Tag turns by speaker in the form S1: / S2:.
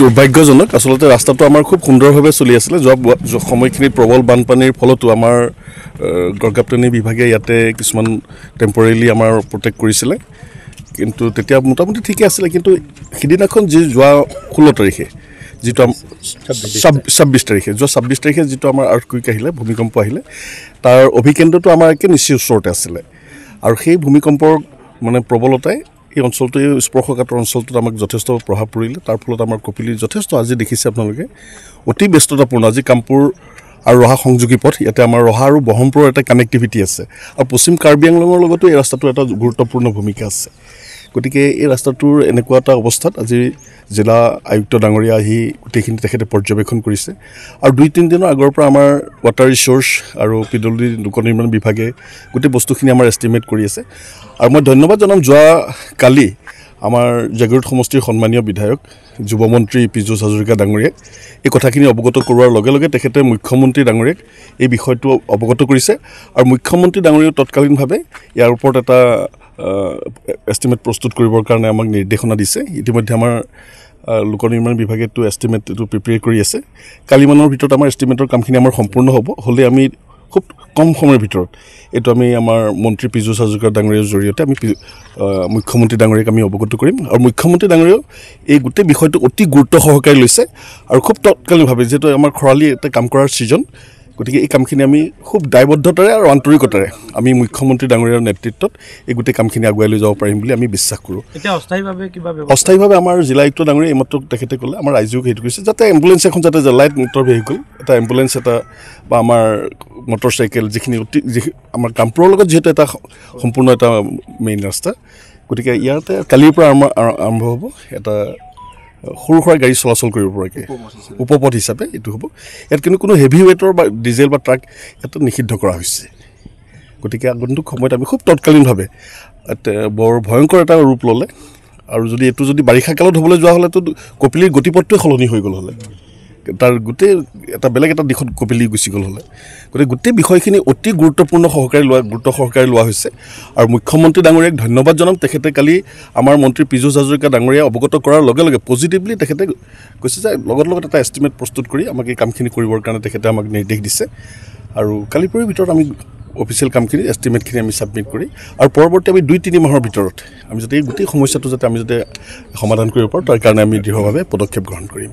S1: দুৰ্ভাগ্যজনক আচলতে ৰাস্তাটো আমাৰ খুব সুন্দৰভাৱে চলি আছিলে। যোৱা সময়খিনিত প্ৰবল বানপানীৰ ফলতো আমাৰ গড়কাপ্তানি বিভাগে ইয়াতে কিছুমান টেম্পৰেলি আমাৰ প্ৰটেক্ট কৰিছিলে। কিন্তু তেতিয়া মোটামুটি ঠিকে আছিলে কিন্তু সিদিনাখন যি যোৱা ষোল্ল তাৰিখে যিটো আম- ছাব- ছাব্বিছ তাৰিখে যোৱা ছাব্বিছ তাৰিখে যিটো আমাৰ আৰ্থকুইক আহিলে ভূমিকম্প আহিলে তাৰ অভিকেন্দ্ৰটো আমাৰ একে নিশ্চয় ওচৰতে আছিলে। আৰু সেই ভূমিকম্পৰ মানে প্ৰবলতাই এই অঞ্চলটো এই স্পৰ্শকাতৰ অঞ্চলটোত আমাক যথেষ্ট প্ৰভাৱ পৰিলে। তাৰ ফলত আমাৰ কপিলি যথেষ্ট আজি দেখিছে আপোনালোকে। অতি ব্যস্ততাপূৰ্ণ। আজি কামপুৰ আৰু ৰহা সংযোগী পথ ইয়াতে আমাৰ ৰহা আৰু ব্ৰহ্মপুৰৰ এটা কানেক্টিভিটি আছে। আৰু পশ্চিম কাৰ্বি আংলঙৰ লগতো এই ৰাস্তাটোৰ এটা গুৰুত্বপূৰ্ণ ভূমিকা আছে। গতিকে এই ৰাস্তাটোৰ এনেকুৱা এটা অৱস্থাত আজি জিলা আয়ুক্ত ডাঙৰীয়া আহি গোটেইখিনি তেখেতে পৰ্যবেক্ষণ কৰিছে। আৰু দুই তিনিদিনৰ আগৰ পৰা আমাৰ ৱাটাৰ ৰিচোৰ্চ আৰু পি ডব্লিউ ডি লোক নিৰ্মাণ বিভাগে গোটেই বস্তুখিনি আমাৰ এষ্টিমেট কৰি আছে। আৰু মই ধন্যবাদ জনাম যোৱা কালি আমাৰ জাগিৰোড সমষ্টিৰ সন্মানীয় বিধায়ক যুৱমন্ত্ৰী পীযুষ হাজৰিকা ডাঙৰীয়াক এই কথাখিনি অৱগত কৰোৱাৰ লগে লগে তেখেতে মুখ্যমন্ত্ৰী ডাঙৰীয়াক এই বিষয়টো অৱগত কৰিছে। আৰু মুখ্যমন্ত্ৰী ডাঙৰীয়াও তৎকালীনভাৱে ইয়াৰ ওপৰত এটা এষ্টিমেট প্ৰস্তুত কৰিবৰ কাৰণে আমাক নিৰ্দেশনা দিছে। ইতিমধ্যে আমাৰ লোক নিৰ্মাণ বিভাগে এইটো এষ্টিমেট এইটো প্ৰিপেয়াৰ কৰি আছে। কালিমানৰ ভিতৰত আমাৰ এষ্টিমেটৰ কামখিনি আমাৰ সম্পূৰ্ণ হ'ব। হ'লে আমি খুব কম সময়ৰ ভিতৰত এইটো আমি আমাৰ মন্ত্ৰী পীযুষ হাজৰিকা ডাঙৰীয়াৰ জৰিয়তে আমি মুখ্যমন্ত্ৰী ডাঙৰীয়াক আমি অৱগত কৰিম। আৰু মুখ্যমন্ত্ৰী ডাঙৰীয়াও এই গোটেই বিষয়টো অতি গুৰুত্ব সহকাৰে লৈছে। আৰু খুব তৎকালীনভাৱে যিহেতু আমাৰ খৰালি এটা কাম কৰাৰ ছিজন গতিকে এই কামখিনি আমি খুব দায়বদ্ধতাৰে আৰু আন্তৰিকতাৰে আমি মুখ্যমন্ত্ৰী ডাঙৰীয়াৰ নেতৃত্বত এই গোটেই কামখিনি আগুৱাই লৈ যাব পাৰিম বুলি আমি বিশ্বাস কৰোঁ।
S2: অস্থায়ীভাৱে
S1: অস্থায়ীভাৱে আমাৰ জিলা আয়ুক্ত ডাঙৰীয়া এইমাত্ৰ তেখেতে ক'লে আমাৰ ৰাইজেও সেইটো কৰিছে যাতে এম্বুলেঞ্চ এখন যাতে লাইট মটৰ ভেহিকল এটা এম্বুলেঞ্চ এটা বা আমাৰ মটৰ চাইকেল যিখিনি অতি যিখিনি আমাৰ কামপুৰৰ লগত যিহেতু এটা সম্পূৰ্ণ এটা মেইন ৰাস্তা গতিকে ইয়াতে কালিৰ পৰা আমাৰ আৰম্ভ হ'ব এটা সৰু সুৰা গাড়ী চলাচল কৰিব পৰাকৈ। উপপথ হিচাপে এইটো হ'ব। ইয়াত কিন্তু কোনো হেভি ৱেইটৰ বা ডিজেল বা ট্ৰাক ইয়াত নিষিদ্ধ কৰা হৈছে। গতিকে আগন্তুক সময়ত আমি খুব তৎকালীনভাৱে বৰ ভয়ংকৰ এটা ৰূপ ল'লে। আৰু যদি এইটো যদি বাৰিষা কালত হ'বলৈ যোৱা হ'লেতো কপিলিৰ গতিপথটোৱে সলনি হৈ গ'ল হ'লে। তাৰ গোটেই এটা বেলেগ এটা দিশত কপিলি গুচি গ'ল হ'লে। গতিকে গোটেই বিষয়খিনি অতি গুৰুত্বপূৰ্ণ সহকাৰে লোৱা গুৰুত্ব সহকাৰে লোৱা হৈছে। আৰু মুখ্যমন্ত্ৰী ডাঙৰীয়াক ধন্যবাদ জনাম। তেখেতে কালি আমাৰ মন্ত্ৰী পীযুষ হাজৰিকা ডাঙৰীয়াই অৱগত কৰাৰ লগে লগে পজিটিভলি তেখেতে কৈছে যে লগত লগত এটা এষ্টিমেট প্ৰস্তুত কৰি আমাক এই কামখিনি কৰিবৰ কাৰণে তেখেতে আমাক নিৰ্দেশ দিছে। আৰু কালি পৰহিৰ ভিতৰত আমি অফিচিয়েল কামখিনি এষ্টিমেটখিনি আমি ছাবমিট কৰি আৰু পৰৱৰ্তী আমি দুই তিনি মাহৰ ভিতৰত আমি যাতে এই গোটেই সমস্যাটো যাতে আমি যাতে সমাধান কৰিব পাৰোঁ তাৰ কাৰণে আমি দৃঢ়ভাৱে পদক্ষেপ গ্ৰহণ কৰিম।